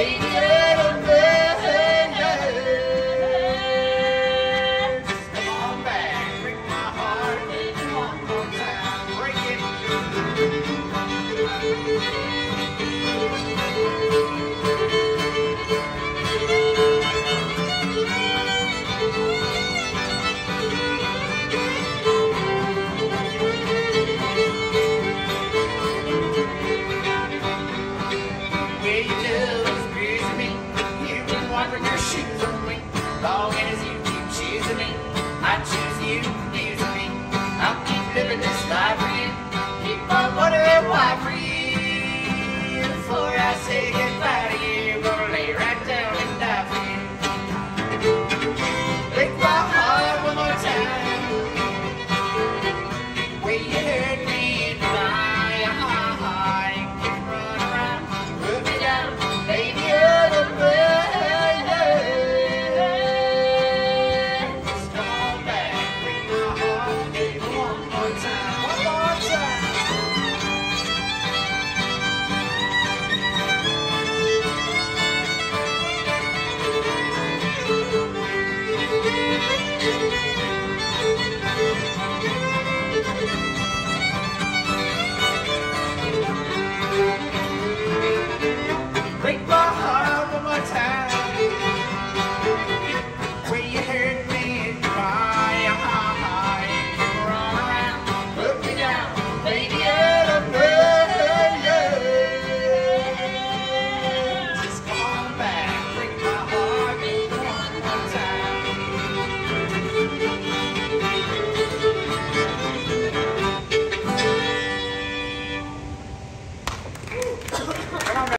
baby,